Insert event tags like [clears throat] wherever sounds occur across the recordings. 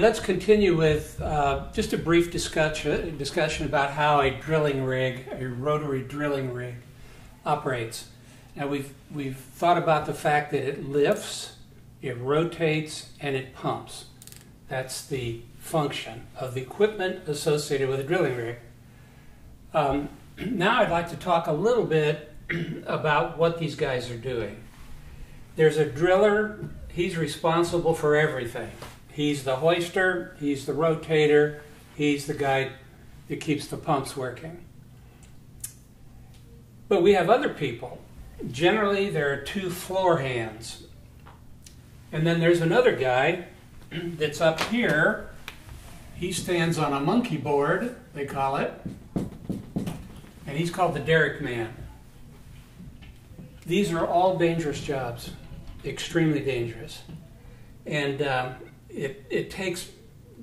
let's continue with uh, just a brief discussion, discussion about how a drilling rig, a rotary drilling rig, operates. Now we've we've thought about the fact that it lifts, it rotates, and it pumps. That's the function of the equipment associated with a drilling rig. Um, [clears throat] now I'd like to talk a little bit [clears throat] about what these guys are doing. There's a driller, he's responsible for everything. He's the hoister, he's the rotator, he's the guy that keeps the pumps working. But we have other people. Generally, there are two floor hands. And then there's another guy [clears throat] that's up here. He stands on a monkey board, they call it. And he's called the derrick man. These are all dangerous jobs, extremely dangerous. And um, it, it takes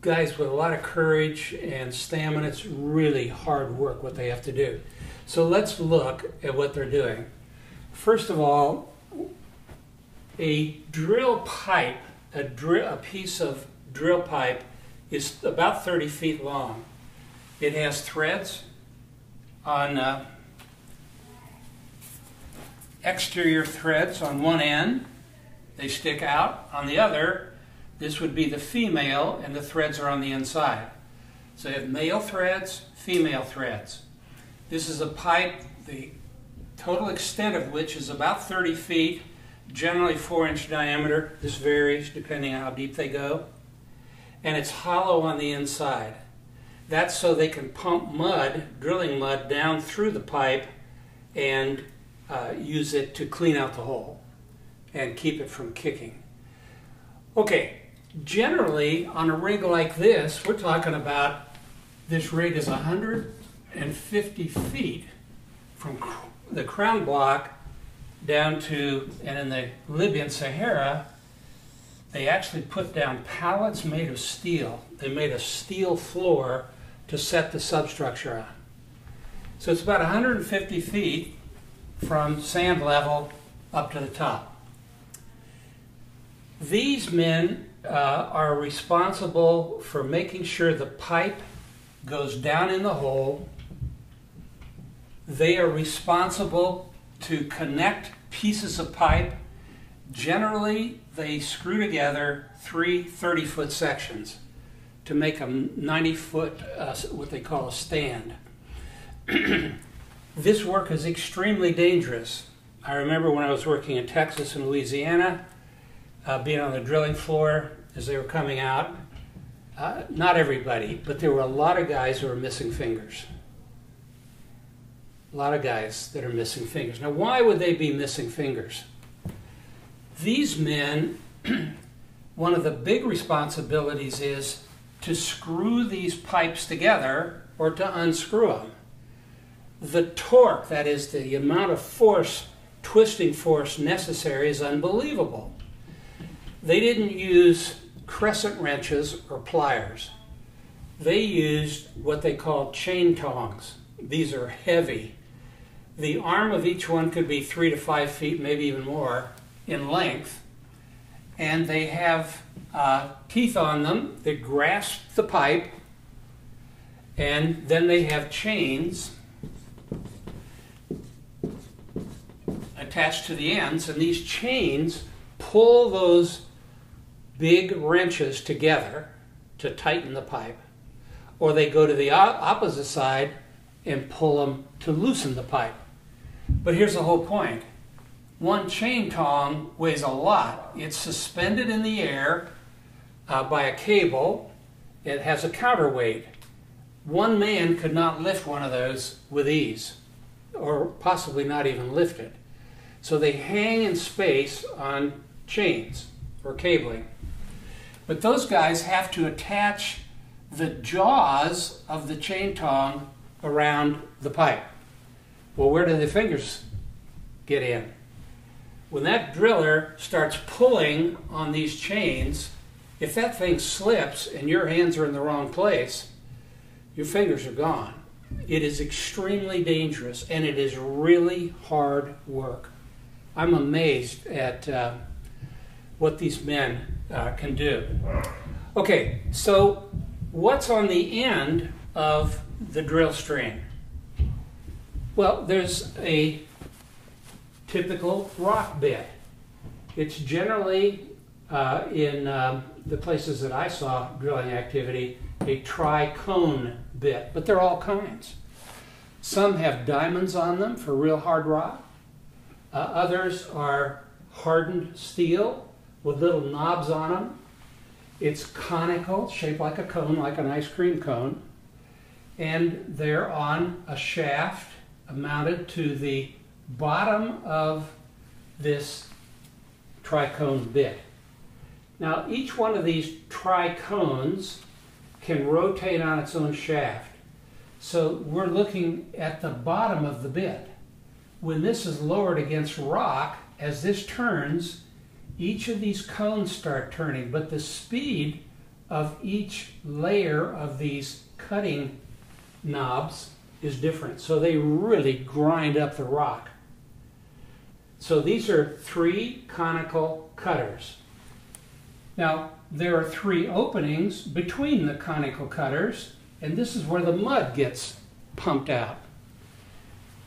guys with a lot of courage and stamina. It's really hard work what they have to do. So let's look at what they're doing. First of all, a drill pipe, a, drill, a piece of drill pipe, is about 30 feet long. It has threads on uh, exterior threads on one end. They stick out. On the other, this would be the female, and the threads are on the inside. So you have male threads, female threads. This is a pipe, the total extent of which is about 30 feet, generally 4 inch diameter. This varies depending on how deep they go. And it's hollow on the inside. That's so they can pump mud, drilling mud, down through the pipe and uh, use it to clean out the hole and keep it from kicking. Okay, generally on a rig like this, we're talking about this rig is 150 feet from the crown block down to, and in the Libyan Sahara, they actually put down pallets made of steel. They made a steel floor to set the substructure on. So it's about 150 feet from sand level up to the top. These men uh, are responsible for making sure the pipe goes down in the hole. They are responsible to connect pieces of pipe. Generally, they screw together three 30 foot sections to make a 90 foot, uh, what they call a stand. [clears throat] this work is extremely dangerous. I remember when I was working in Texas and Louisiana, uh, being on the drilling floor as they were coming out. Uh, not everybody, but there were a lot of guys who were missing fingers. A lot of guys that are missing fingers. Now, why would they be missing fingers? These men, [clears throat] one of the big responsibilities is to screw these pipes together or to unscrew them. The torque, that is, the amount of force, twisting force necessary, is unbelievable. They didn't use crescent wrenches or pliers. They used what they called chain tongs. These are heavy. The arm of each one could be three to five feet, maybe even more, in length. And they have uh, teeth on them that grasp the pipe. And then they have chains attached to the ends. And these chains pull those big wrenches together to tighten the pipe, or they go to the opposite side and pull them to loosen the pipe. But here's the whole point. One chain tong weighs a lot. It's suspended in the air uh, by a cable. It has a counterweight. One man could not lift one of those with ease, or possibly not even lift it. So they hang in space on chains or cabling. But those guys have to attach the jaws of the chain tong around the pipe. Well, where do the fingers get in? When that driller starts pulling on these chains, if that thing slips and your hands are in the wrong place, your fingers are gone. It is extremely dangerous and it is really hard work. I'm amazed at uh, what these men uh, can do. Okay, so what's on the end of the drill string? Well, there's a typical rock bit. It's generally uh, in um, the places that I saw drilling activity a tri-cone bit, but they're all kinds. Some have diamonds on them for real hard rock. Uh, others are hardened steel with little knobs on them. It's conical, shaped like a cone, like an ice cream cone. And they're on a shaft mounted to the bottom of this tricone bit. Now, each one of these tricones can rotate on its own shaft. So we're looking at the bottom of the bit. When this is lowered against rock, as this turns, each of these cones start turning, but the speed of each layer of these cutting knobs is different. So they really grind up the rock. So these are three conical cutters. Now, there are three openings between the conical cutters, and this is where the mud gets pumped out.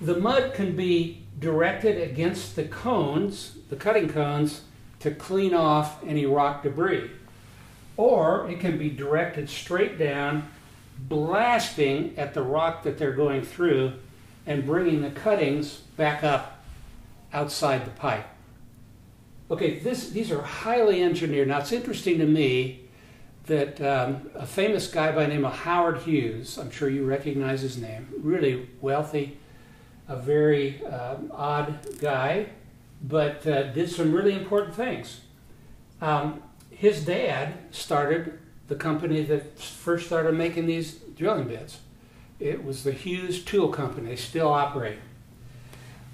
The mud can be directed against the cones, the cutting cones, to clean off any rock debris. Or it can be directed straight down, blasting at the rock that they're going through and bringing the cuttings back up outside the pipe. Okay, this, these are highly engineered. Now, it's interesting to me that um, a famous guy by the name of Howard Hughes, I'm sure you recognize his name, really wealthy, a very um, odd guy, but uh, did some really important things. Um, his dad started the company that first started making these drilling bits. It was the Hughes Tool Company. They still operate.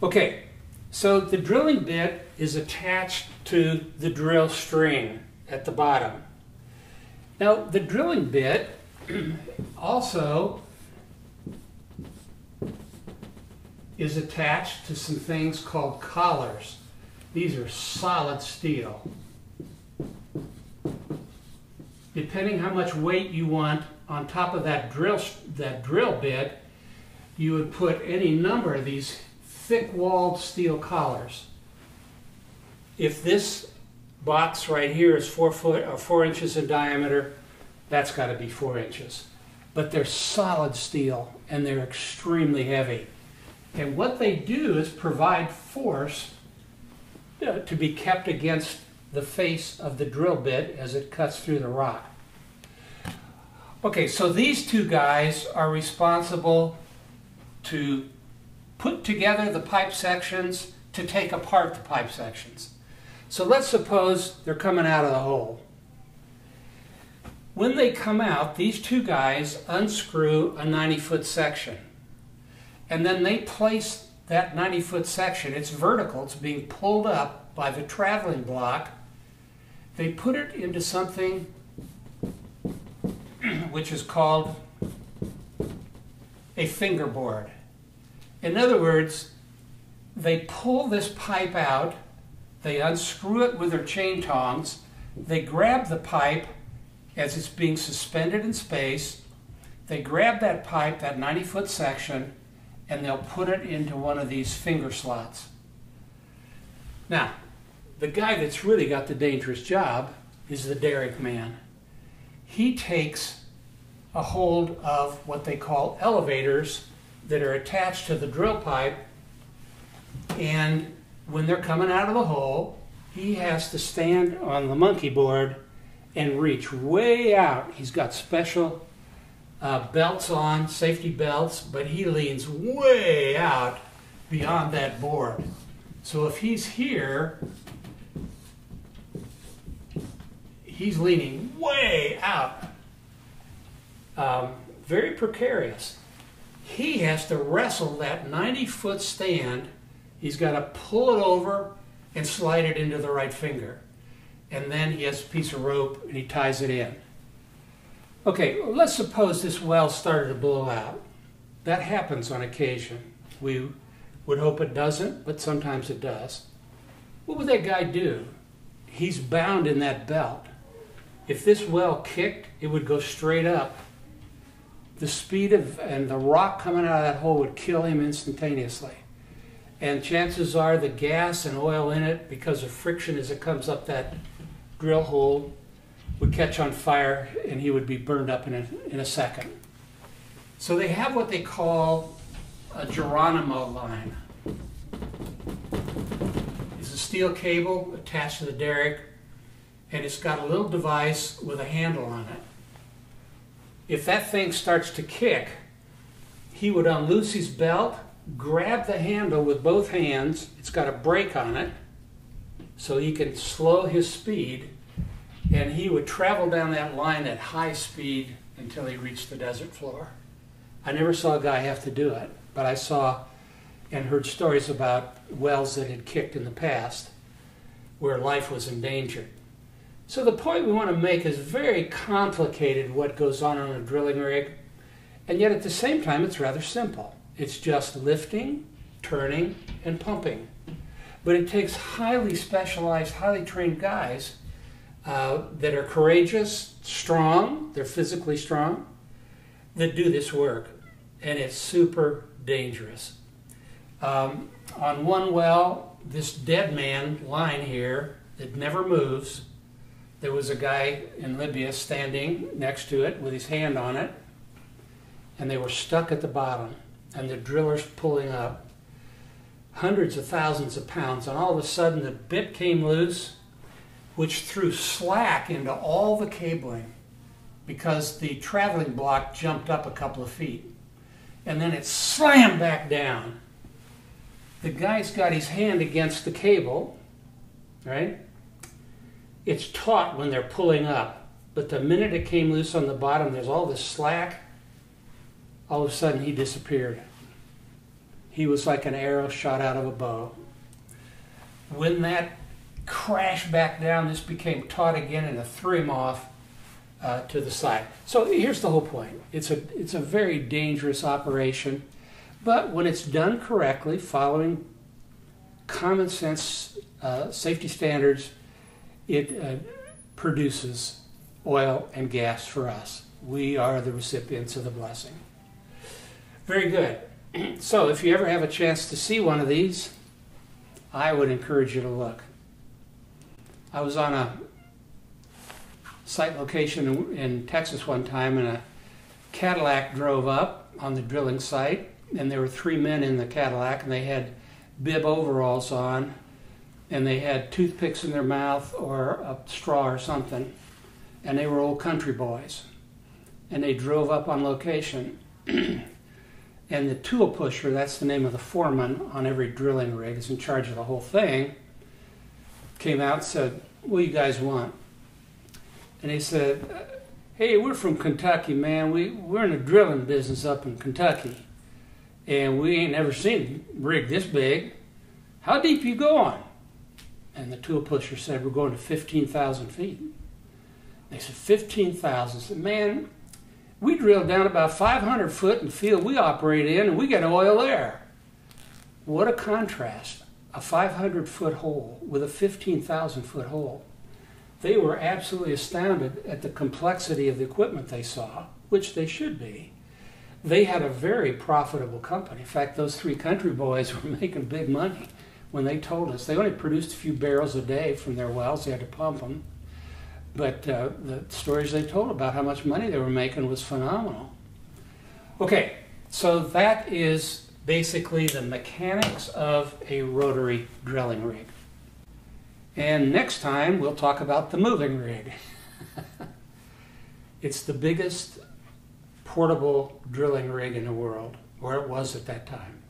Okay, so the drilling bit is attached to the drill string at the bottom. Now, the drilling bit [clears throat] also is attached to some things called collars. These are solid steel. Depending how much weight you want on top of that drill, that drill bit, you would put any number of these thick-walled steel collars. If this box right here is four foot or four inches in diameter, that's got to be four inches. But they're solid steel and they're extremely heavy. And what they do is provide force uh, to be kept against the face of the drill bit as it cuts through the rock. Okay, so these two guys are responsible to put together the pipe sections to take apart the pipe sections. So let's suppose they're coming out of the hole. When they come out, these two guys unscrew a 90 foot section and then they place that 90 foot section, it's vertical, it's being pulled up by the traveling block. They put it into something [clears throat] which is called a fingerboard. In other words, they pull this pipe out, they unscrew it with their chain tongs, they grab the pipe as it's being suspended in space, they grab that pipe, that 90 foot section, and they'll put it into one of these finger slots. Now, the guy that's really got the dangerous job is the derrick man. He takes a hold of what they call elevators that are attached to the drill pipe, and when they're coming out of the hole, he has to stand on the monkey board and reach way out. He's got special uh, belts on, safety belts, but he leans way out beyond that board. So if he's here, he's leaning way out. Um, very precarious. He has to wrestle that 90 foot stand. He's got to pull it over and slide it into the right finger. And then he has a piece of rope and he ties it in. Okay, let's suppose this well started to blow out. That happens on occasion. We would hope it doesn't, but sometimes it does. What would that guy do? He's bound in that belt. If this well kicked, it would go straight up. The speed of and the rock coming out of that hole would kill him instantaneously. And chances are the gas and oil in it, because of friction as it comes up that drill hole, would catch on fire and he would be burned up in a, in a second. So they have what they call a Geronimo line. It's a steel cable attached to the derrick and it's got a little device with a handle on it. If that thing starts to kick, he would unloose his belt, grab the handle with both hands. It's got a brake on it, so he can slow his speed, and he would travel down that line at high speed until he reached the desert floor. I never saw a guy have to do it, but I saw and heard stories about wells that had kicked in the past where life was endangered. So the point we want to make is very complicated what goes on on a drilling rig, and yet at the same time it's rather simple. It's just lifting, turning, and pumping. But it takes highly specialized, highly trained guys uh, that are courageous, strong, they're physically strong, that do this work. And it's super dangerous. Um, on one well, this dead man lying here that never moves there was a guy in Libya standing next to it with his hand on it, and they were stuck at the bottom, and the drillers pulling up hundreds of thousands of pounds, and all of a sudden the bit came loose, which threw slack into all the cabling because the traveling block jumped up a couple of feet. And then it slammed back down. The guy's got his hand against the cable, right? it's taut when they're pulling up, but the minute it came loose on the bottom, there's all this slack. All of a sudden, he disappeared. He was like an arrow shot out of a bow. When that crashed back down, this became taut again and it threw him off uh, to the side. So here's the whole point it's a, it's a very dangerous operation, but when it's done correctly, following common sense uh, safety standards, it uh, produces oil and gas for us. We are the recipients of the blessing. Very good. [clears throat] So, if you ever have a chance to see one of these, I would encourage you to look. I was on a site location in Texas one time, and a Cadillac drove up on the drilling site, and there were three men in the Cadillac, and they had bib overalls on and they had toothpicks in their mouth or a straw or something, and they were old country boys. And they drove up on location. [clears throat] and the tool pusher, that's the name of the foreman on every drilling rig, is in charge of the whole thing, came out said, What you guys want? And he said, Hey, we're from Kentucky, man. We, we're in the drilling business up in Kentucky. And we ain't never seen a rig this big. How deep you going? And the tool pusher said, We're going to 15,000 feet. They said, 15,000. I said, Man, we drilled down about 500 foot in the field we operate in, and we get oil there. What a contrast. A 500 foot hole with a 15,000 foot hole. They were absolutely astounded at the complexity of the equipment they saw, which they should be. They had a very profitable company. In fact, those three country boys [laughs] were making big money when they told us they only produced a few barrels a day from their wells. They had to pump them. But uh, the stories they told about how much money they were making was phenomenal. Okay, so that is basically the mechanics of a rotary drilling rig. And next time we'll talk about the moving rig. [laughs] it's the biggest portable drilling rig in the world, or it was at that time.